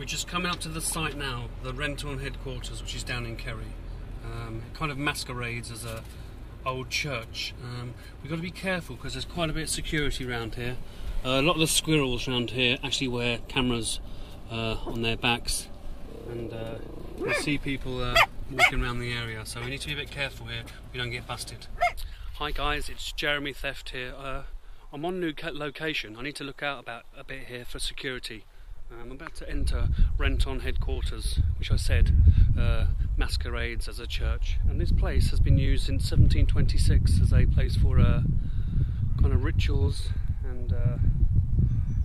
We're just coming up to the site now, the Renton headquarters, which is down in Kerry. Um, it kind of masquerades as a old church. Um, we've got to be careful because there's quite a bit of security around here. Uh, a lot of the squirrels around here actually wear cameras uh, on their backs, and uh, we see people uh, walking around the area. So we need to be a bit careful here. We don't get busted. Hi guys, it's Jeremy Theft here. Uh, I'm on new location. I need to look out about a bit here for security. I'm about to enter Renton headquarters, which I said uh, masquerades as a church. And this place has been used since 1726 as a place for uh, kind of rituals and uh,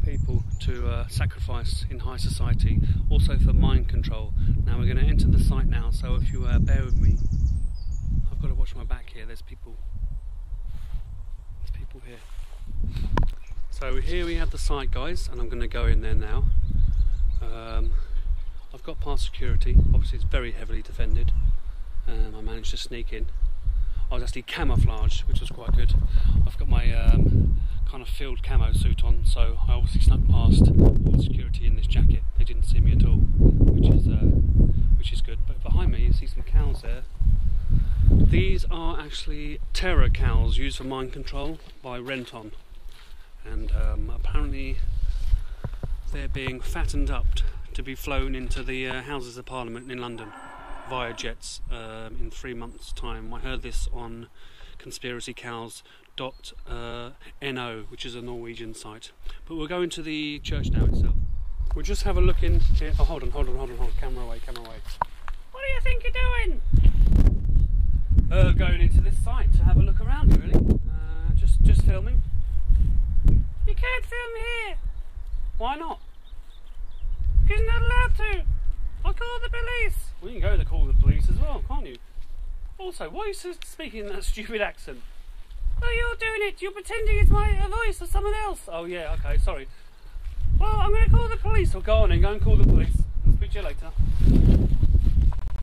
people to uh, sacrifice in high society, also for mind control. Now we're going to enter the site now, so if you uh, bear with me, I've got to watch my back here. There's people. There's people here. So here we have the site, guys, and I'm going to go in there now. Got past security. Obviously, it's very heavily defended. Um, I managed to sneak in. I was actually camouflaged, which was quite good. I've got my um, kind of field camo suit on, so I obviously snuck past all the security in this jacket. They didn't see me at all, which is uh, which is good. But behind me, you see some cows there. These are actually terror cows used for mind control by Renton, and um, apparently they're being fattened up to be flown into the uh, Houses of Parliament in London via jets um, in three months' time. I heard this on conspiracycows.no, uh, which is a Norwegian site. But we'll go into the church now itself. We'll just have a look in here. Oh, hold on, hold on, hold on, hold on. Camera away, camera away. What do you think you're doing? Uh, going into this site to have a look around, really. Uh, just, just filming. You can't film here. Why not? You're not allowed to. I'll call the police. Well, you can go to call the police as well, can't you? Also, why are you speaking in that stupid accent? Oh, you're doing it. You're pretending it's my voice or someone else. Oh, yeah, okay, sorry. Well, I'm going to call the police. Well, go on and go and call the police. I'll speak to you later.